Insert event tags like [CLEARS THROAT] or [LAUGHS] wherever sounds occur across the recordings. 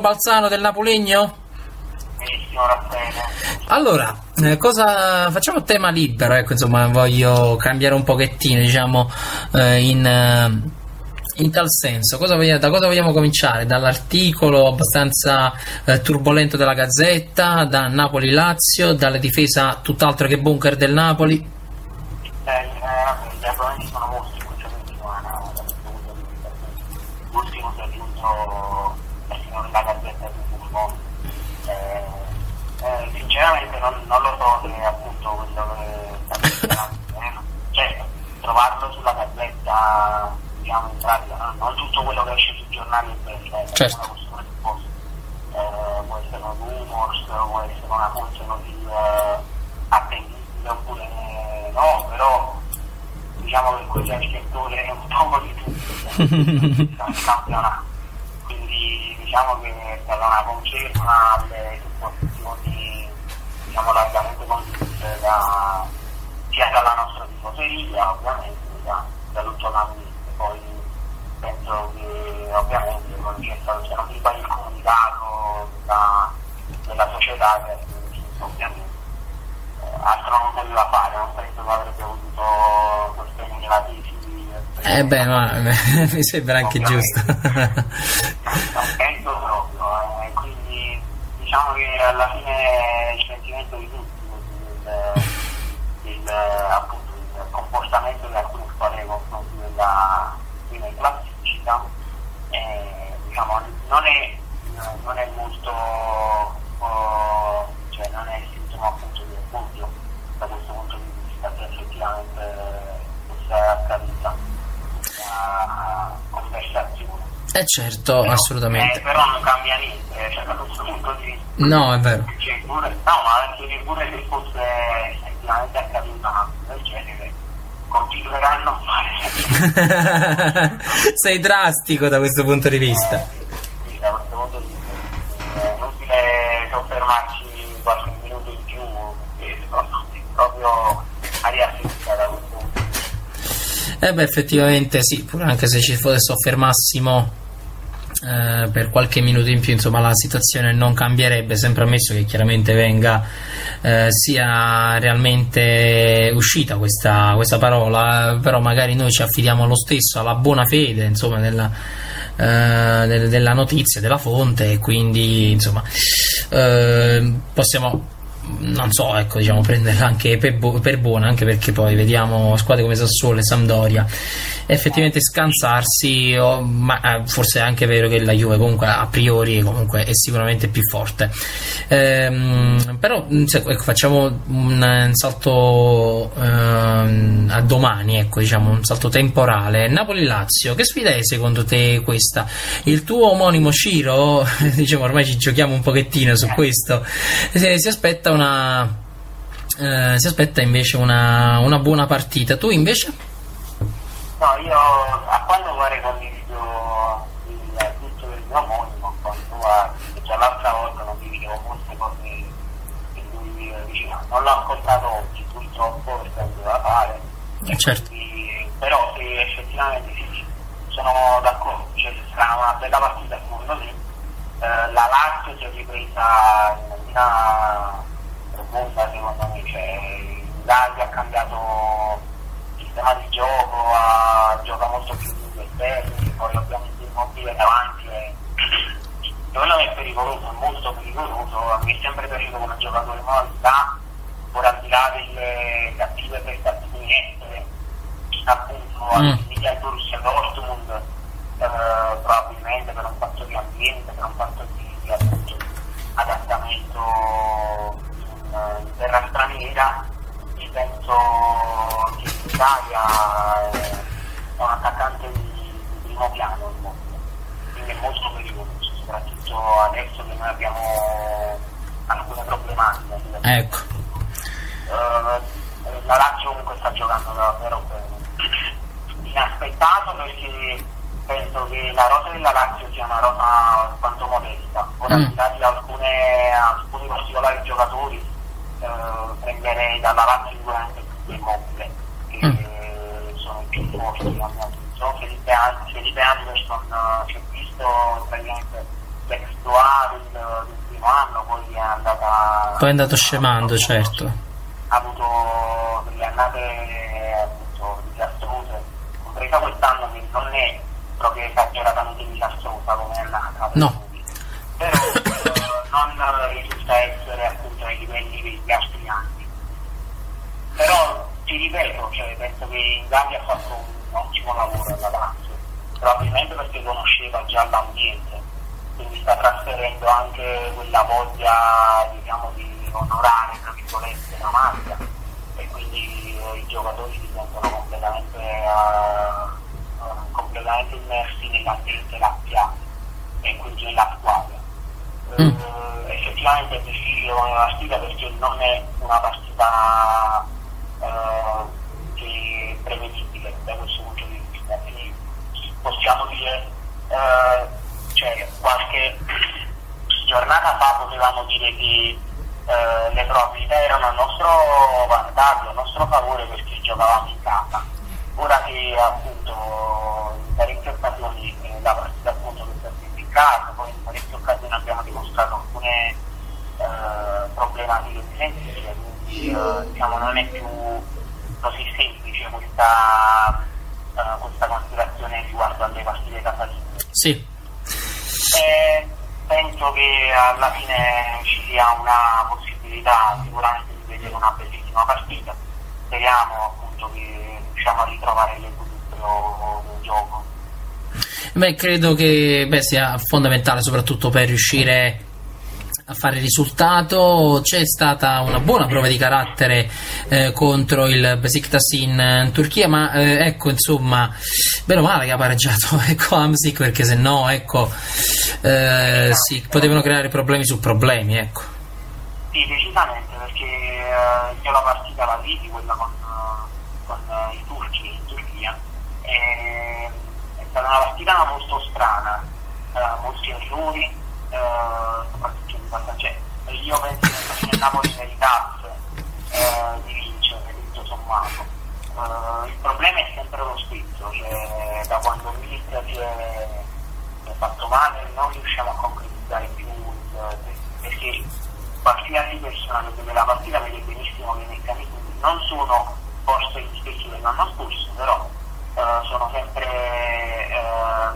Balzano del Napolegno? Allora, eh, cosa facciamo tema libero? Ecco, insomma, voglio cambiare un pochettino, diciamo, eh, in, eh, in, tal senso. Cosa vogliamo, da cosa vogliamo cominciare? Dall'articolo abbastanza eh, turbolento della Gazzetta, da Napoli-Lazio, dalla difesa tutt'altro che bunker del Napoli? Eh, eh, gli argomenti sono molti in questa settimana, l'ultimo si è aggiunto persino nella Gazzetta di Fulmon. Eh, sinceramente non, non, lo so se appunto quello che sta cioè trovarlo sulla gazzetta diciamo in pratica no? non tutto quello che esce sui giornali è vero eh, certo. eh, può essere un rumors può essere una fonte eh, attendibile oppure no però diciamo che questo è il settore è un po' di tutto il campionato quindi diciamo che è stata una conferma alle diciamo, largamente condivise da, sia dalla nostra tifoseria ovviamente da, da tutto l'ambiente poi penso che ovviamente non c'è stato se non mi sbaglio il comunicato da, della società che ovviamente eh, altro non poteva fare non penso che avrebbe avuto questioni negativi eh beh, ma [LAUGHS] mi sembra anche giusto. non penso eh, diciamo che alla fine il sentimento di tutti, il, il, appunto, il comportamento di alcune squadre nei confronti della prima classifica, eh, diciamo, non, è, non è molto, oh, cioè non è sintomo appunto di orgoglio da questo punto di vista che effettivamente sia accaduta conversazione. Eh certo, però, assolutamente. Eh, però non cambia niente, cioè da questo punto di vista. No, è vero. Cioè, pure, no, ma anche che pure se fosse effettivamente accaduto una cosa del genere, continueranno a fare. [LAUGHS] Sei drastico da questo punto di vista. Eh, sì, da questo punto di vista. È inutile soffermarci qualche minuto in più, perché proprio aria secca da questo eh beh, effettivamente sì, pure anche se ci soffermassimo eh, per qualche minuto in più, insomma, la situazione non cambierebbe, sempre ammesso che chiaramente venga eh, sia realmente uscita questa, questa parola, però magari noi ci affidiamo lo stesso alla buona fede, insomma, della, eh, della notizia, della fonte, e quindi insomma eh, possiamo non so, ecco, diciamo, prenderla anche per, per, buona, anche perché poi vediamo squadre come Sassuolo e Sampdoria effettivamente scansarsi, o, ma eh, forse è anche vero che la Juve comunque a priori comunque è sicuramente più forte. Ehm, però ecco, facciamo un, un salto ehm, a domani, ecco, diciamo, un salto temporale. Napoli-Lazio, che sfida è secondo te questa? Il tuo omonimo Ciro, [LAUGHS] diciamo ormai ci giochiamo un pochettino su questo, si, si aspetta una... Eh, si aspetta invece una, una buona partita. Tu invece? No, io a quando vorrei condivido il tutto del mio omonimo, quando a, già l'altra volta non dividevo molte cose che lui diceva, non l'ho ascoltato oggi purtroppo perché doveva fare. Certo. Quindi, però se effettivamente sì, sono d'accordo, cioè, sarà una bella partita secondo me. Eh, la Lazio si è ripresa in maniera profonda secondo me, cioè l'Italia ha cambiato sistema di gioco, a, gioca molto più di esterni, poi ovviamente il mobile davanti è, secondo me è pericoloso, è molto pericoloso, mi è sempre piaciuto come giocatore modalità, ora al di là delle cattive prestazioni estere, appunto mm. al Borussia Dortmund, eh, probabilmente per un fatto di ambiente, per un fatto di, appunto, adattamento terra straniera penso che l'Italia è un attaccante di, di primo piano quindi è molto pericoloso, soprattutto adesso che noi abbiamo alcune problematiche. Ecco. Uh, la Lazio comunque sta giocando davvero inaspettato perché penso che la rosa della Lazio sia una rosa quanto modesta, ora mm. di alcune, alcuni particolari giocatori eh, prenderei dalla parte sicuramente due molle che mm. sono più forti a mio avviso. Felipe, Felipe Anderson eh, si è visto praticamente l'exploit del, del primo anno, poi è andata. Poi è andato scemando, certo. Ha avuto delle annate appunto disastrose, compresa quest'anno che non è proprio esageratamente Gambia ha fatto un ottimo lavoro alla Lazio, probabilmente perché conosceva già l'ambiente, quindi sta trasferendo anche quella voglia diciamo, di onorare tra virgolette la maglia e quindi eh, i giocatori diventano completamente, uh, uh, completamente immersi nell'ambiente laziale e quindi nella squadra. Mm. Uh, effettivamente è difficile come partita perché non è una partita che è prevedibile da questo punto di vista. Quindi possiamo dire, cioè, qualche giornata fa potevamo dire che eh, le probabilità erano a nostro vantaggio, a nostro favore perché giocavamo in casa. Ora che appunto in parecchie occasioni eh, la partita appunto che è in casa, poi in parecchie occasioni abbiamo dimostrato alcune eh, problematiche difensive, quindi eh, diciamo non è più così semplice questa, eh, questa considerazione riguardo alle partite casalinghe. Sì. Eh, penso che alla fine ci sia una possibilità sicuramente di vedere una bellissima partita. Speriamo appunto che riusciamo a ritrovare l'equilibrio del gioco. Beh, credo che beh, sia fondamentale soprattutto per riuscire a fare risultato. C'è stata una buona prova di carattere eh, contro il Besiktas in, Turchia, ma eh, ecco insomma, meno male che ha pareggiato [LAUGHS] ecco, Amsic perché se no ecco, eh, si potevano creare problemi su problemi. Ecco. Sì, decisamente perché eh, io la partita la vidi, quella con, con i turchi in Turchia, e, è stata una partita molto strana, eh, molti errori. Uh, soprattutto in quanto cioè, io penso che il Napoli meritasse uh, di vincere tutto sommato. Uh, il problema è sempre lo stesso cioè, da quando Milik si è, è fatto male non riusciamo a concretizzare più perché qualsiasi persona che vede la partita vede benissimo che i meccanismi non sono forse gli stessi dell'anno scorso però sono sempre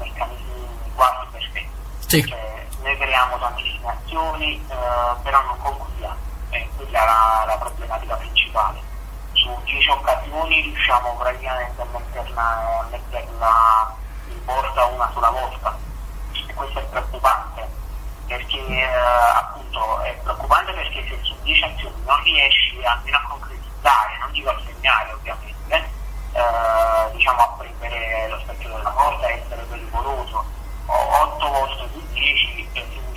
meccanismi quasi perfetti. Sì. cioè, noi creiamo tantissime azioni, eh, però non concludiamo, e quella è la, problematica principale. Su 10 occasioni riusciamo praticamente a metterla, a metterla in porta una sola volta e questo è preoccupante perché eh, appunto è preoccupante perché se su 10 azioni non riesci almeno a concretizzare, non dico a segnare ovviamente, eh, diciamo a prendere lo specchio della porta, essere pericoloso, 8 volte su 10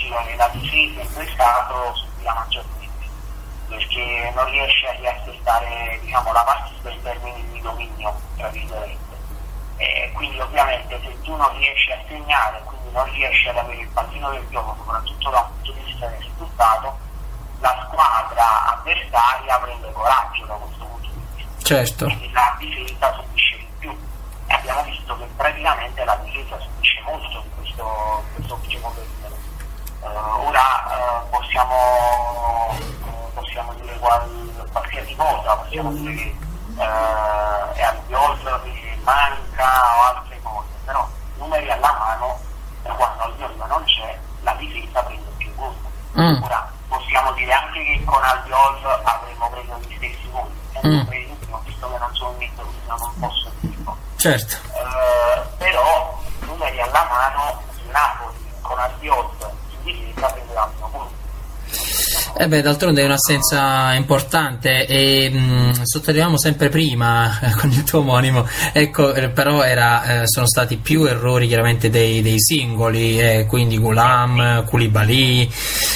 significa che la difesa in quel caso subirà maggiormente perché non riesce a riassestare diciamo, la partita in termini di dominio tra virgolette e quindi ovviamente se tu non riesci a segnare quindi non riesci ad avere il pallino del gioco soprattutto da un punto di vista del risultato la squadra avversaria prende coraggio da questo punto di vista certo. quindi la difesa subisce di più e abbiamo visto che praticamente la difesa subisce molto in questo, questo ultimo periodo. Uh, ora uh, possiamo, uh, possiamo, dire qual, qualsiasi cosa, possiamo dire che è Albiol che manca o altre cose, però numeri alla mano, quando Albiol non c'è, la difesa prende più gol. Mm. Ora possiamo dire anche che con Albiol avremmo preso gli stessi gol, mm. visto che non sono un mito, non posso dirlo. Certo. però numeri alla mano Napoli con Albiol in difesa prenderà meno punti. Eh beh, d'altronde è un'assenza importante e mh, sottolineiamo sempre prima eh, con il tuo omonimo, ecco, eh, però era, eh, sono stati più errori chiaramente dei, dei singoli, quindi Gulam, Koulibaly,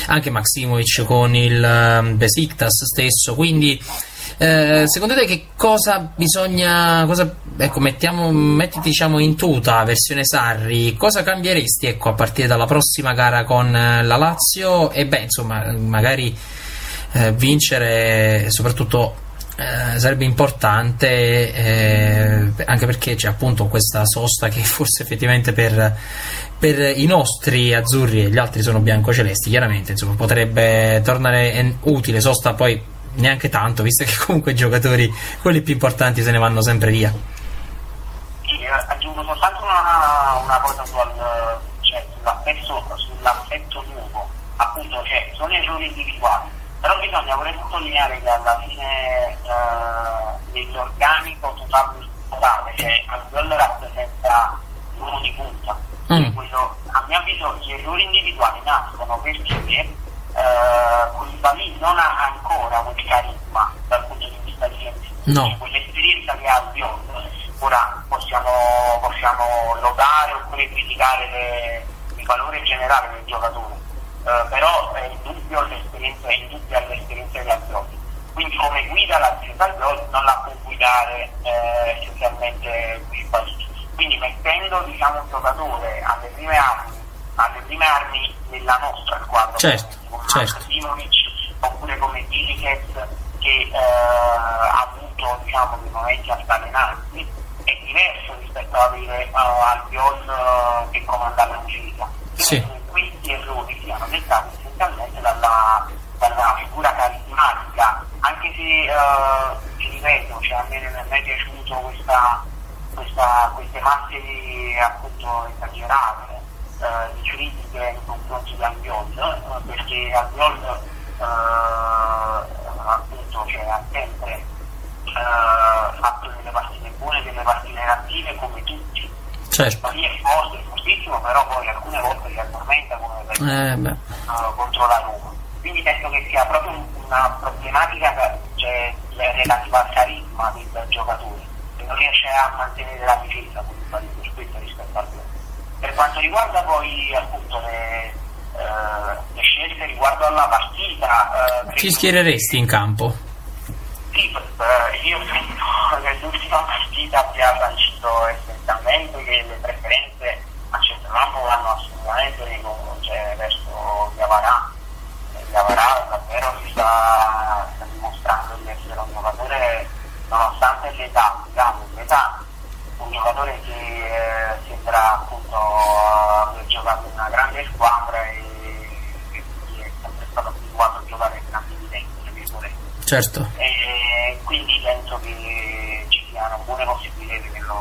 anche Maximovic con il um, Besiktas stesso, quindi eh, secondo te che cosa bisogna cosa, ecco mettiamo mettiti diciamo in tuta versione Sarri cosa cambieresti ecco a partire dalla prossima gara con la Lazio? E beh insomma magari eh, vincere soprattutto eh, sarebbe importante eh, anche perché c'è appunto questa sosta che [LAUGHS] forse effettivamente per, per i nostri azzurri e gli altri sono bianco-celesti chiaramente insomma potrebbe tornare utile sosta poi neanche tanto visto che comunque i giocatori quelli più importanti se ne vanno sempre via. Sì, eh, aggiungo soltanto una, una cosa sul, cioè, sull'aspetto, sull'aspetto nuovo. Appunto cioè, sono errori individuali però bisogna pure sottolineare che alla fine eh, dell'organico totale, totale cioè Albiol rappresenta l'uomo di punta. Mm. quello, a mio avviso gli errori individuali nascono perché eh, Koulibaly non ha ancora quel carisma dal punto di vista difensivo no. Quell'esperienza che ha Albiol ora possiamo, possiamo lodare oppure criticare le, il valore generale del giocatore eh, però è indubbio l'esperienza, è indubbia l'esperienza di Albiol. Quindi come guida la Albiol non la può guidare eh, essenzialmente Koulibaly. Quindi mettendo diciamo, un giocatore alle prime armi, alle prime armi della nostra squadra, certo, certo. Simovic oppure come Diliket che eh, ha avuto diciamo, dei momenti altalenanti, è diverso rispetto ad avere uh, Albiol uh, che comandava l'uscita. Sì questi errori siano dettati essenzialmente dalla, dalla figura carismatica, anche se uh, ti ripeto, cioè, a me non è mai piaciuto questa, questa, queste masse appunto esagerate uh, di critiche confronti di Albiol, perché Albiol appunto cioè, ha sempre fatto delle partite buone e delle partite cattive come tutti. Certo. Lì è forte, è fortissimo, però poi alcune volte si addormenta come per eh, uh, contro la Roma. Quindi penso che sia proprio una problematica cioè, relativa al carisma del giocatore, che non riesce a mantenere la difesa per questo rispetto al gioco. Per quanto riguarda poi appunto le, le scelte riguardo alla partita, uh, ci schiereresti in campo? Sì, io credo [LAUGHS] che l'ultima partita abbia sancito essenzialmente che le preferenze a centrocampo vanno assolutamente cioè, verso Diavarà. Diavarà davvero si sta, sta, dimostrando di essere un giocatore, nonostante l'età, diciamo, l'età, un giocatore che eh, sembra appunto aver giocato in una grande squadra e, e, e è sempre stato abituato a giocare in grandi certo. E quindi penso che ci siano buone possibilità di vederlo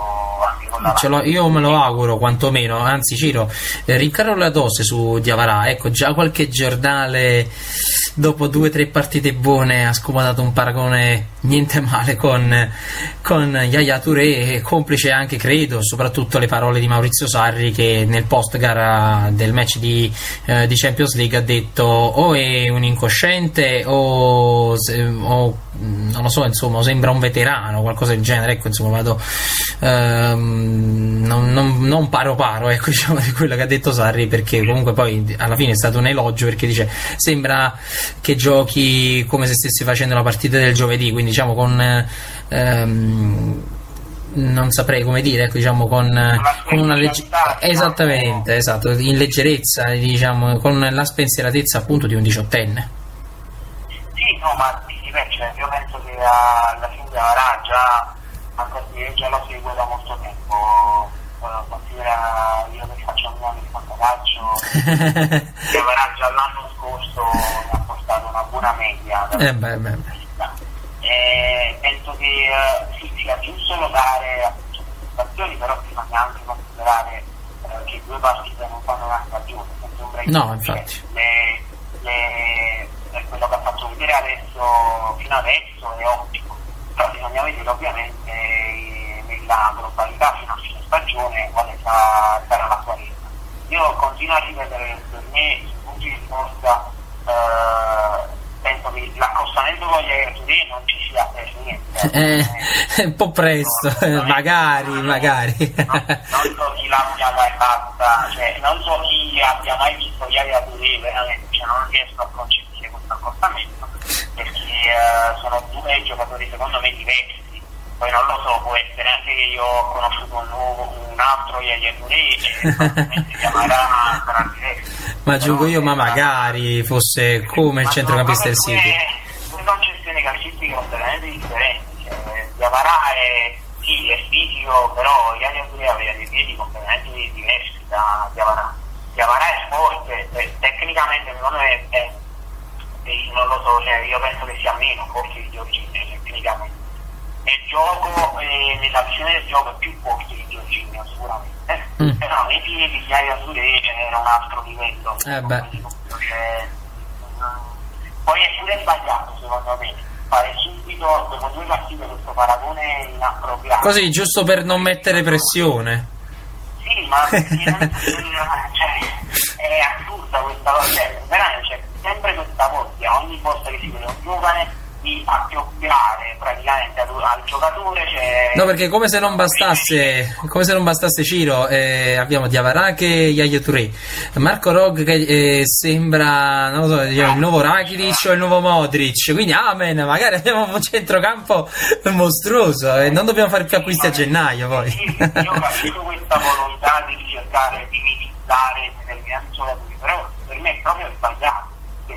anche con la io me lo auguro quantomeno, anzi Ciro, eh, rincarro la dose su Diavarà, ecco già qualche giornale dopo due o tre partite buone ha scomodato un paragone niente male con, con Yaya Touré, complice anche credo, soprattutto le parole di Maurizio Sarri che nel post gara del match di, eh, di Champions League ha detto o è un incosciente o, o, non lo so, insomma, sembra un veterano, qualcosa del genere, ecco, insomma, vado ehm, non, non, non, paro paro, ecco, [LAUGHS] diciamo, di quello che ha detto Sarri perché comunque poi alla fine è stato un elogio perché dice sembra che giochi come se stessi facendo la partita del giovedì, quindi diciamo con ehm, non saprei come dire, ecco, diciamo con, con una leggerezza esattamente, esatto, in leggerezza, diciamo, con la spensieratezza appunto di un diciottenne. Sì, no, ma dipende, cioè, io penso che alla fine avrà già, anche già lo seguo da molto tempo, considera io che faccio un anno di fantacalcio, che avrà [LAUGHS] già l'anno scorso mi ha portato una buona media. Eh beh, beh, eh, penso che eh, sì, sia giusto notare soddisfazioni, però bisogna anche considerare eh, che due partite non fanno una stagione, no, infatti. Le, le, quello che ha fatto vedere adesso, fino adesso è ottimo, però bisogna vedere ovviamente eh, nella globalità fino a fine stagione quale sarà la sua resa. Io continuo a ripetere che per me i punti di forza eh, penso che l'accostamento con gli aerei non ci sia per niente. [LAUGHS] Eh, un po' presto, no, magari, no, magari. No, non so chi l'abbia mai fatta, cioè, non so chi abbia mai visto gli aerei veramente, cioè, non riesco a concepire questo accostamento, perché uh, sono due giocatori secondo me diversi. Poi non lo so, può essere anche che io ho conosciuto un, nuovo, un altro Yaya Touré e [LAUGHS] probabilmente chiamerà sarà diverso ma aggiungo io, ma magari fosse come il centrocampista del City. Come concessione calcistica caratteristiche completamente differenti. Cioè, è, sì, è fisico, però Yaya Touré aveva dei piedi completamente diversi da Diavara. Diavara è forte, e tecnicamente secondo me è, è, non lo so, cioè, io penso che sia meno forte di Giorgino tecnicamente. Nel gioco, eh, nella visione del gioco è più forte di Giorgino sicuramente, mm. [LAUGHS] però nei piedi di Yaya Touré era un altro livello. Eh. Cioè, poi è pure sbagliato secondo me fare subito dopo due partite questo paragone inappropriato. Così, giusto per non mettere pressione. Sì, ma [LAUGHS] cioè, è assurda questa cosa, cioè, veramente c'è sempre questa voglia, ogni volta che si vede un giovane di appioppiare praticamente al, giocatore. Cioè... No, perché come se non bastasse, come se non bastasse Ciro, eh, abbiamo Diavara che Yaya Touré, Marco Rog che eh, sembra non lo so, diciamo, il nuovo Rakitic o il nuovo Modric. Quindi amen, magari abbiamo un centrocampo mostruoso e non dobbiamo fare più acquisti a gennaio poi. Sì, io capisco questa volontà di cercare di minimizzare determinati giocatori, però per me è proprio sbagliato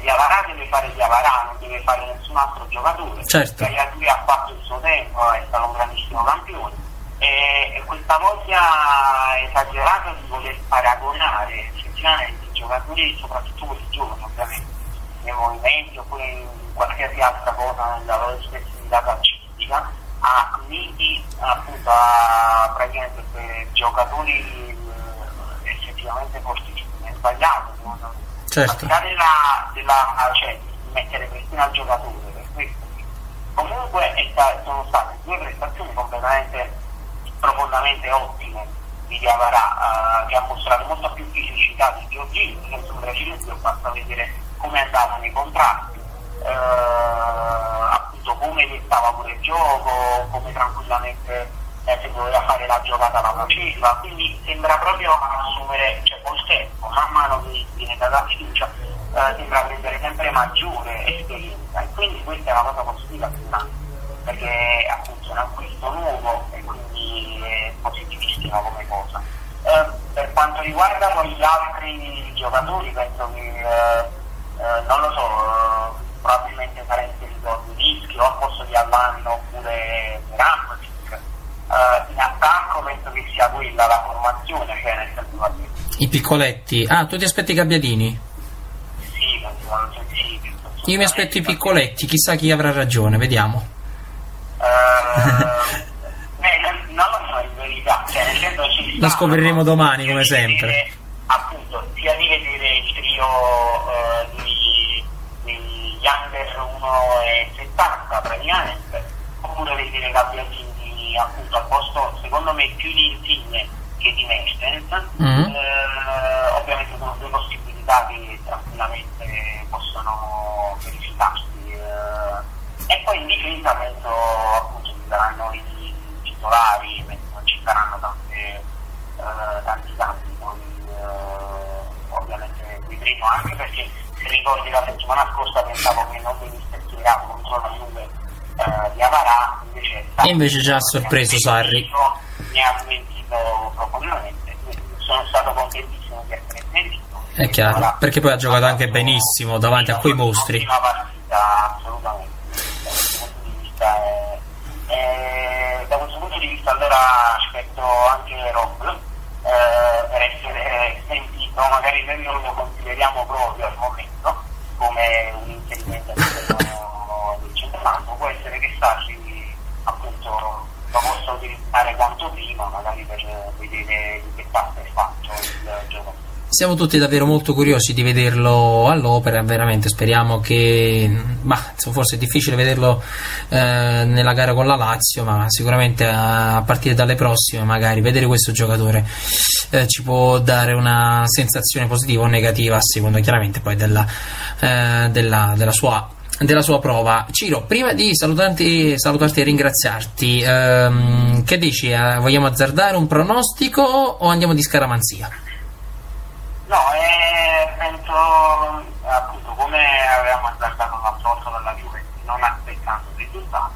Diavarà deve fare Diavarà, non deve fare nessun altro giocatore. Certo. Lui ha fatto il suo tempo, è stato un grandissimo campione. E, e questa voglia esagerata di voler paragonare effettivamente i giocatori, soprattutto quelli giovani ovviamente, nei movimenti oppure in qualsiasi altra cosa nella loro espressività calcistica, a miti appunto a praticamente giocatori eh, effettivamente fortissimi. È sbagliato certo. al della, della cioè, mettere pressione al giocatore per questo comunque sta, sono state due prestazioni completamente profondamente ottime di Diavara uh, che ha mostrato molta più fisicità di Giorgino che sul Brasile basta vedere come andava nei contratti uh, appunto come dettava pure il gioco come tranquillamente eh, se doveva fare la giocata la faceva, quindi sembra proprio assumere, cioè eh, sembra prendere sempre maggiore esperienza e quindi questa è una cosa positiva per me, perché appunto è un acquisto nuovo e quindi è positivissima come cosa. Eh, per quanto riguarda poi gli altri giocatori, penso che eh, eh, non lo so, eh, probabilmente sarà inserito Dunischi o al posto di Allan oppure Rambo uh, in attacco penso che sia quella la formazione, cioè nel senso I piccoletti. Ah, tu ti aspetti i gabbiadini? Io mi aspetto i piccoletti, chissà chi avrà ragione, vediamo. Uh, beh, non lo so in verità, cioè nel senso ci Lo scopriremo domani come sempre. Vedere, appunto, sia di vedere il trio uh, di, di Younger 1,70 praticamente, oppure vedere Gabbiadini appunto al posto secondo me più di Insigne che di Mertens mm-hmm. eh, ovviamente sono due possibilità che tranquillamente possono verificarsi eh, e poi in difesa penso appunto ci saranno i titolari penso non ci saranno tante, eh, tanti campi poi eh, ovviamente vedremo anche perché se ricordi la settimana scorsa pensavo che non venisse schierato contro la Juve eh, di Avarà invece e invece ci ha sorpreso Sarri. mi ha smentito profondamente sono stato contentissimo di essere smentito. È chiaro Avarà, perché poi ha giocato anche benissimo davanti a quei mostri. una partita assolutamente. Da questo punto di vista è, è, da questo punto di vista allora aspetto anche Rob eh, per essere sentito magari noi non lo consideriamo proprio al momento come un inserimento può essere che Sarri appunto lo possa utilizzare quanto prima, magari per vedere di che parte è fatto il gioco. Siamo tutti davvero molto curiosi di vederlo all'opera, veramente speriamo che, bah, forse è difficile vederlo eh, nella gara con la Lazio, ma sicuramente a, partire dalle prossime magari vedere questo giocatore eh, ci può dare una sensazione positiva o negativa a seconda chiaramente poi della, eh, della, della sua della sua prova. Ciro, prima di salutarti, salutarti e ringraziarti, ehm, che dici? Eh, vogliamo azzardare un pronostico o andiamo di scaramanzia? No, eh, penso appunto come avevamo azzardato l'altra volta dalla Juve, non aspettando il risultato,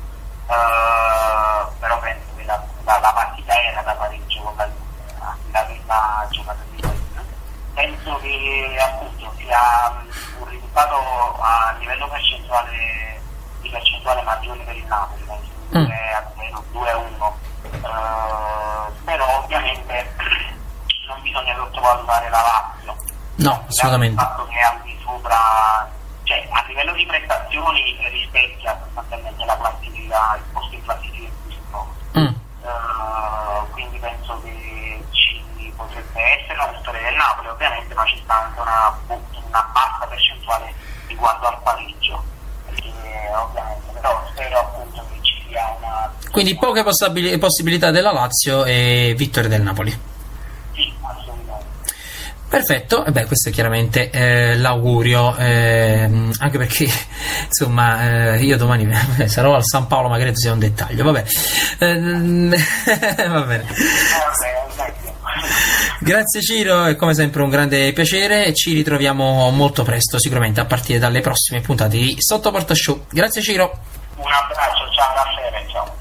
eh, però penso che la, la, la, partita era da pareggio con la la prima giocata di questo. Penso che appunto sia un risultato a livello percentuale di percentuale maggiore per il Napoli, penso mm. a 2-1. Uh, però ovviamente [CLEARS THROAT] non bisogna sottovalutare la Lazio. No, assolutamente. Sopra, cioè a livello di prestazioni rispecchia sostanzialmente la classifica, il posto in classifica in cui si trova. Mm. Uh, quindi penso che ci potrebbe essere una vittoria del Napoli ovviamente, ma ci sta anche una, una bassa percentuale riguardo al pareggio. Ovviamente, però spero appunto che ci sia una. Quindi poche possibilità della Lazio e vittoria del Napoli. Perfetto, e beh, questo è chiaramente eh, l'augurio, eh, anche perché [LAUGHS] insomma eh, io domani [LAUGHS] sarò al San Paolo, magari sia un dettaglio, vabbè. Ehm, [LAUGHS] va bene. Grazie Ciro, è come sempre un grande piacere ci ritroviamo molto presto, sicuramente a partire dalle prossime puntate di Sottoporta Show. Grazie Ciro. Un abbraccio, ciao Raffaele, ciao.